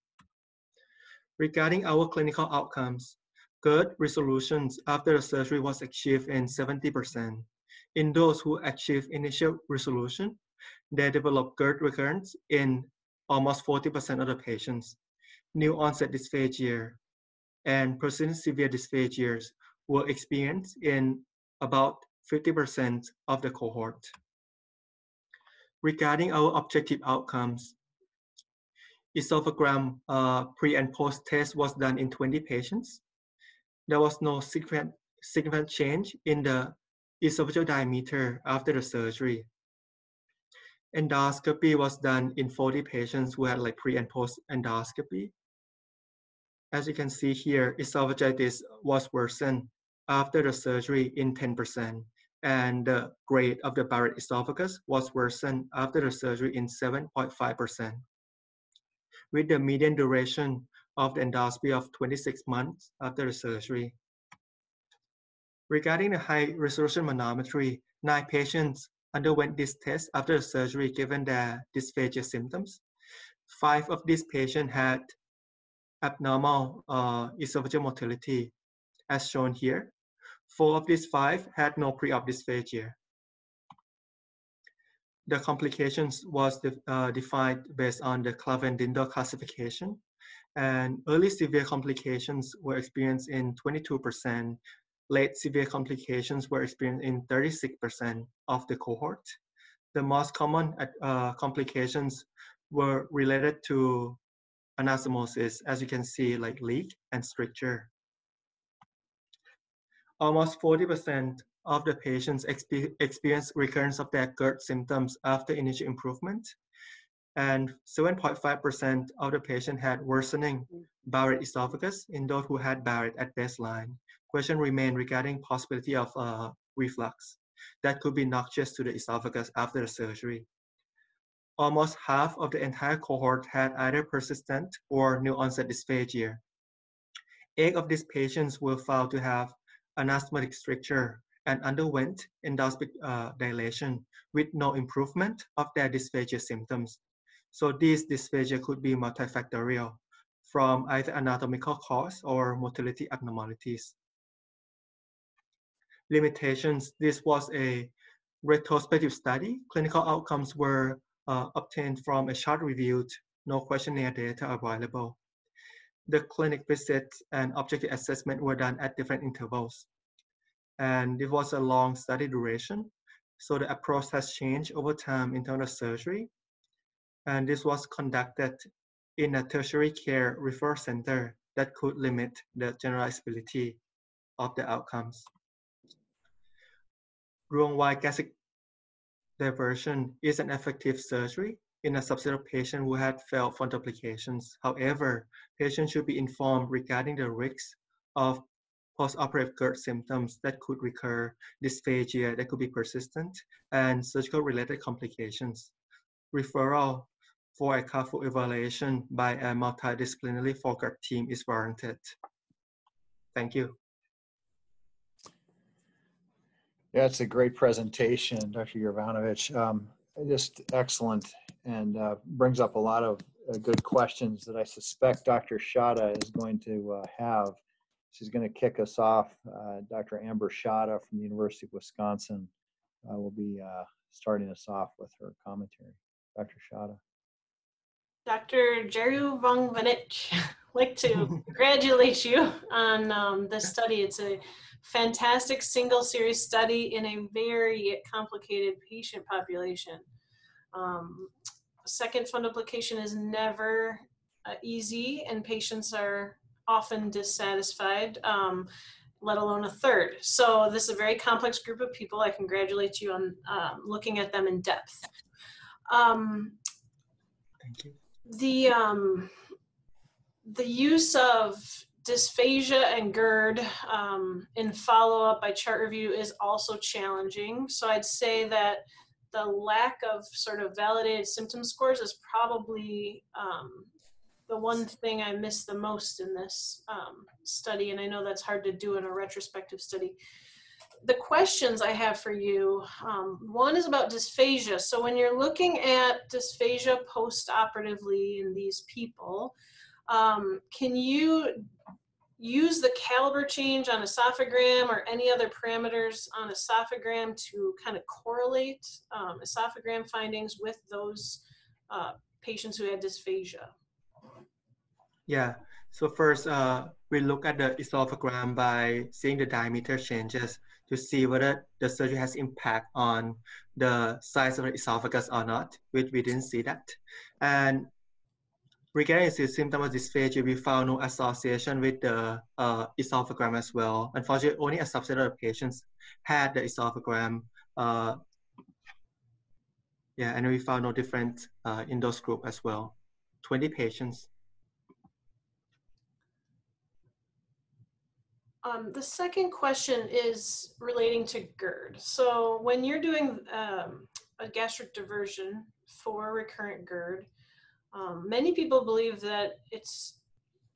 F: Regarding our clinical outcomes, GERD resolutions after the surgery was achieved in 70%. In those who achieved initial resolution, they developed GERD recurrence in almost 40% of the patients. New onset dysphagia and persistent severe dysphagia were experienced in about 50% of the cohort. Regarding our objective outcomes, esophagram uh, pre and post test was done in 20 patients. There was no significant, significant change in the esophageal diameter after the surgery. Endoscopy was done in 40 patients who had like pre and post endoscopy. As you can see here, esophagitis was worsened after the surgery in 10% and the grade of the Barrett esophagus was worsened after the surgery in 7.5%. With the median duration of the endoscopy of 26 months after the surgery. Regarding the high resolution manometry, nine patients underwent this test after the surgery given their dysphagia symptoms. Five of these patients had abnormal uh, esophageal motility, as shown here. Four of these five had no pre-op dysphagia. The complications was de uh, defined based on the Clavien-Dindo classification, and early severe complications were experienced in 22%, late severe complications were experienced in 36% of the cohort. The most common uh, complications were related to anastomosis, as you can see, like leak and stricture. Almost 40% of the patients expe experience recurrence of their GERD symptoms after initial improvement. And 7.5% of the patient had worsening Barrett esophagus in those who had Barrett at baseline. Question remained regarding possibility of uh, reflux that could be noxious to the esophagus after the surgery. Almost half of the entire cohort had either persistent or new onset dysphagia. Eight of these patients were found to have anastomotic stricture and underwent endoscopic uh, dilation with no improvement of their dysphagia symptoms. So this dysphagia could be multifactorial from either anatomical cause or motility abnormalities. Limitations, this was a retrospective study. Clinical outcomes were uh, obtained from a chart reviewed, no questionnaire data available. The clinic visits and objective assessment were done at different intervals. And it was a long study duration. So the approach has changed over time in terms of surgery. And this was conducted in a tertiary care referral center that could limit the generalizability of the outcomes. Roux-en-Y gastric diversion is an effective surgery in a subset of patients who had failed fundoplications. However, patients should be informed regarding the risks of post-operative GERD symptoms that could recur, dysphagia that could be persistent, and surgical-related complications. Referral for a careful evaluation by a multidisciplinary focal team is warranted. Thank you.
A: Yeah, it's a great presentation, Dr. Jovanovich. Um, just excellent and uh, brings up a lot of uh, good questions that I suspect Dr. Shada is going to uh, have. She's going to kick us off. Uh, Dr. Amber Shada from the University of Wisconsin uh, will be uh, starting us off with her commentary. Dr. Shada.
G: Dr. Jaruvongvanich, like to congratulate you on um, this study. It's a fantastic single series study in a very complicated patient population. Um, second fundoplication is never uh, easy, and patients are often dissatisfied, um, let alone a third. So this is a very complex group of people. I congratulate you on um, looking at them in depth. Um,
F: Thank you.
G: The um, the use of dysphagia and GERD um, in follow-up by chart review is also challenging. So I'd say that the lack of sort of validated symptom scores is probably um, the one thing I miss the most in this um, study, and I know that's hard to do in a retrospective study. The questions I have for you, um, one is about dysphagia. So when you're looking at dysphagia post-operatively in these people, um, can you use the caliber change on esophagram or any other parameters on esophagram to kind of correlate um, esophagram findings with those uh, patients who had dysphagia?
F: Yeah. So first, uh, we look at the esophagram by seeing the diameter changes to see whether the surgery has impact on the size of the esophagus or not, which we didn't see that. And regarding the symptom of dysphagia, we found no association with the uh, esophagram as well. Unfortunately, only a subset of patients had the esophagram. Uh, yeah, and we found no difference uh, in those group as well. 20 patients.
G: Um, the second question is relating to GERD. So when you're doing um, a gastric diversion for recurrent GERD, um, many people believe that it's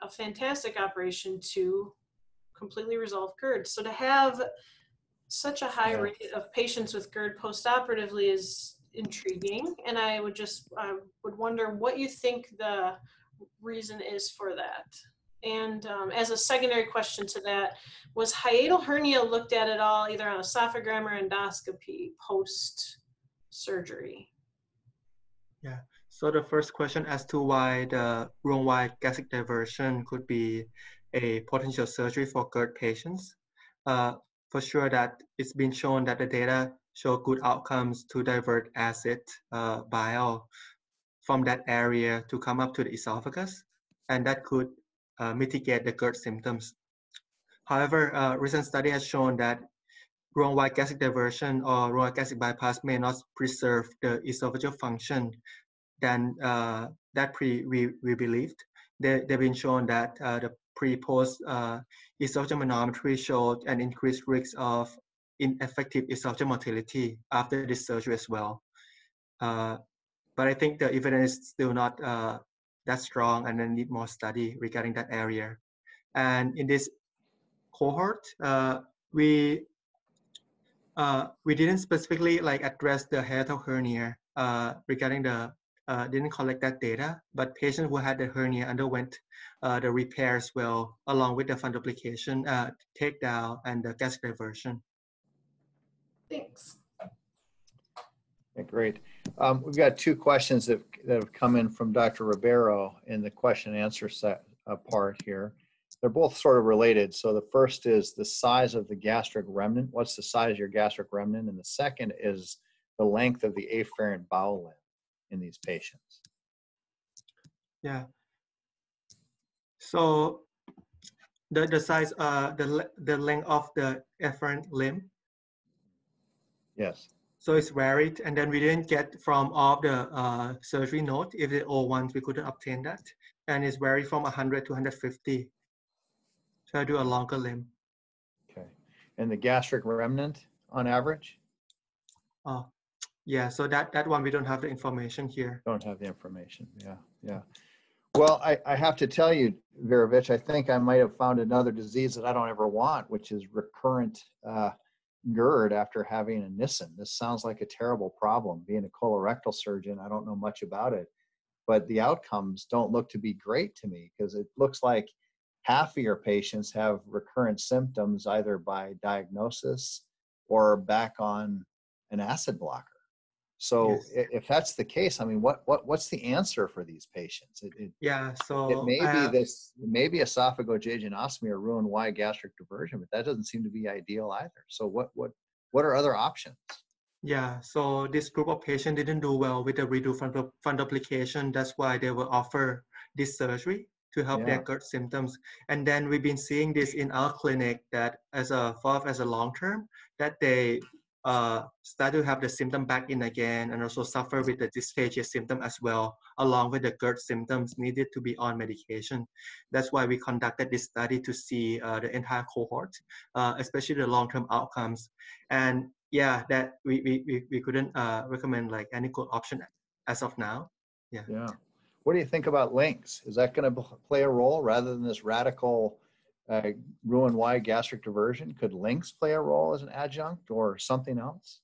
G: a fantastic operation to completely resolve GERD. So to have such a high
A: Yeah.
G: rate of patients with GERD postoperatively is intriguing. And I would just I would wonder what you think the reason is for that. And um, as a secondary question to that, was hiatal hernia looked at at all, either on esophagram or endoscopy post surgery? Yeah.
F: So the first question as to why the Roux-en-Y gastric diversion could be a potential surgery for GERD patients. Uh, for sure that it's been shown that the data show good outcomes to divert acid uh, bile from that area to come up to the esophagus, and that could uh, mitigate the GERD symptoms. However, uh, recent study has shown that Roux-en-Y gastric diversion or Roux-en-Y gastric bypass may not preserve the esophageal function than uh, that pre we, we believed. They, they've been shown that uh, the pre-post uh, esophageal manometry showed an increased risk of ineffective esophageal motility after this surgery as well. Uh, but I think the evidence is still not uh, that strong and then need more study regarding that area. And in this cohort, uh, we uh, we didn't specifically like address the hiatal hernia uh, regarding the uh, didn't collect that data, but patients who had the hernia underwent uh, the repairs as well, along with the fundoplication, uh, takedown, and the gastric diversion.
G: Thanks.
A: Okay, great. Um, we've got two questions that, that have come in from Dr. Ribeiro in the question and answer set uh, part here. They're both sort of related. So the first is the size of the gastric remnant. What's the size of your gastric remnant? And the second is the length of the afferent bowel limb in these patients.
F: Yeah. So the the size, uh, the the length of the afferent limb.
A: Yes.
F: So it's varied, and then we didn't get from all the uh, surgery note. If the old ones, we couldn't obtain that, and it's varied from 100 to 150. So I do a longer limb.
A: Okay. And the gastric remnant on average?
F: Oh, yeah. So that that one we don't have the information here.
A: Don't have the information. Yeah, yeah. Well, I, I have to tell you, Veeravich, I think I might have found another disease that I don't ever want, which is recurrent uh, GERD after having a Nissen. This sounds like a terrible problem. Being a colorectal surgeon, I don't know much about it, but the outcomes don't look to be great to me because it looks like half of your patients have recurrent symptoms either by diagnosis or back on an acid blocker. So
F: Yes.
A: if that's the case, I mean, what, what, what's the answer for these patients? It, it,
F: Yeah, so
A: it may
F: uh,
A: be this, it may be esophagojejunostomy or Roux-en-Y gastric diversion, but that doesn't seem to be ideal either. So what, what, what are other options?
F: Yeah, so this group of patients didn't do well with the redo fund- fundoplication. That's why they were offered this surgery to help their
A: Yeah.
F: GERD symptoms. And then we've been seeing this in our clinic that as a as a long term, that they uh, start to have the symptom back in again and also suffer with the dysphagia symptom as well, along with the GERD symptoms needed to be on medication. That's why we conducted this study to see uh, the entire cohort, uh, especially the long-term outcomes. And yeah, that we, we, we, couldn't uh, recommend like any good option as of now.
A: Yeah. What do you think about LINX? Is that going to play a role rather than this radical uh, Roux-en-Y gastric diversion? Could LINX play a role as an adjunct or something else?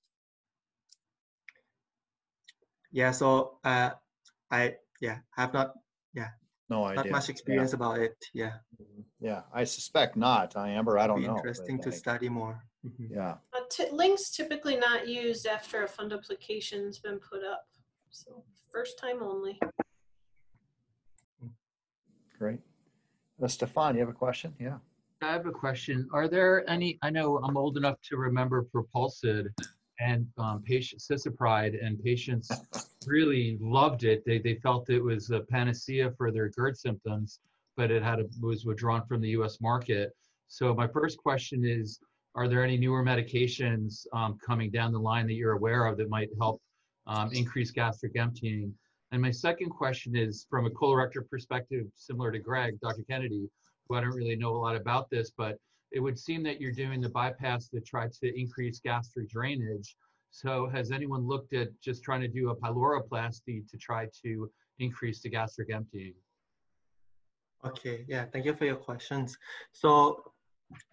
F: Yeah, so uh, I yeah have not yeah
A: No
F: not
A: idea.
F: much experience about it. Yeah,
A: Yeah, I suspect not. I Amber, I don't
F: be
A: know.
F: interesting to
A: I-
F: study more. Mhm.
A: Yeah.
G: Uh, t- LINX typically not used after a fundoplication's been put up. So first time only.
A: Great. Stefan, you have a question? Yeah.
B: I have a question. Are there any, I know I'm old enough to remember Propulsid and um, patient Cisapride and patients really loved it. They, they felt it was a panacea for their GERD symptoms, but it had a, was withdrawn from the US market. So my first question is, are there any newer medications um, coming down the line that you're aware of that might help um, increase gastric emptying? And my second question is from a colorectal perspective, similar to Greg, Dr. Kennedy, who I don't really know a lot about this, but it would seem that you're doing the bypass to try to increase gastric drainage. So has anyone looked at just trying to do a pyloroplasty to try to increase the gastric emptying?
F: Okay, yeah, thank you for your questions. So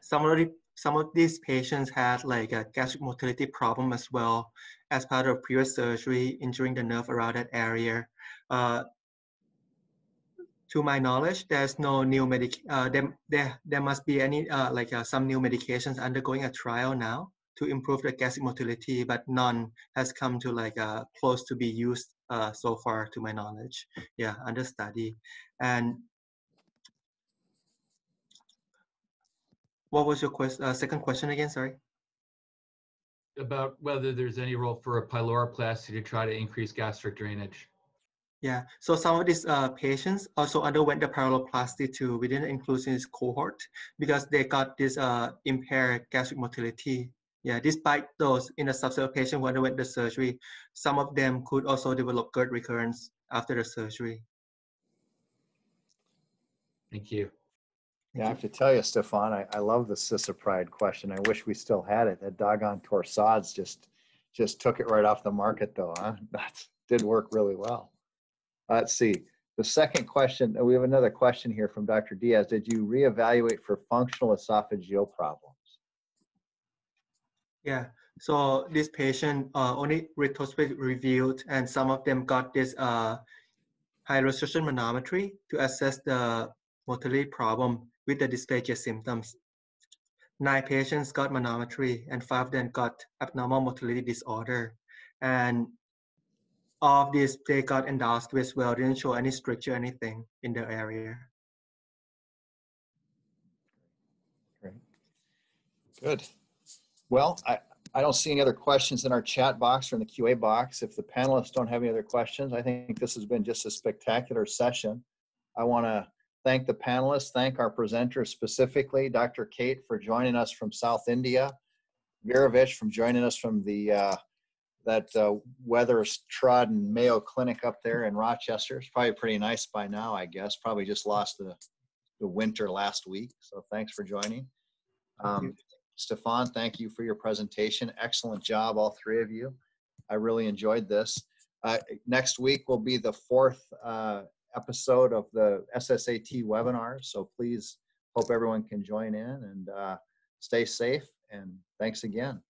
F: the, some of these patients had like a gastric motility problem as well as part of previous surgery, injuring the nerve around that area. Uh, to my knowledge, there's no new medic. Uh, there, there, there must be any uh, like uh, some new medications undergoing a trial now to improve the gastric motility, but none has come to like uh, close to be used uh, so far, to my knowledge. Yeah, under study, and what was your quest, uh, second question again? Sorry.
B: About whether there's any role for a pyloroplasty to try to increase gastric drainage.
F: Yeah, so some of these uh, patients also underwent the pyloroplasty too. We didn't include in this cohort because they got this uh, impaired gastric motility. Yeah, despite those in a subset of patients who underwent the surgery, some of them could also develop GERD recurrence after the surgery.
B: Thank you.
A: Yeah, I have to tell you, Stefan, I, I love the Cisapride question. I wish we still had it. That doggone Torsades just just took it right off the market, though. Huh? That did work really well. Let's see. The second question, we have another question here from Dr. Diaz. Did you reevaluate for functional esophageal problems?
F: Yeah, so this patient uh, only retrospective reviewed and some of them got this uh, high resolution manometry to assess the motility problem with the dysphagia symptoms. Nine patients got manometry and five of them got abnormal motility disorder. And all of these, they got endoscopy as well, didn't show any stricture, anything in the area.
A: Great. Good. Well, I, I don't see any other questions in our chat box or in the QA box. If the panelists don't have any other questions, I think this has been just a spectacular session. I want to thank the panelists, thank our presenters specifically, Dr. Kate for joining us from South India, Veeravich from joining us from the uh, that uh, weather's trodden Mayo Clinic up there in Rochester. It's probably pretty nice by now, I guess. Probably just lost the, the winter last week. So thanks for joining. Um, Stefan, thank you for your presentation. Excellent job, all three of you. I really enjoyed this. Uh, next week will be the fourth uh, episode of the SSAT webinars. So please hope everyone can join in and uh, stay safe. And thanks again.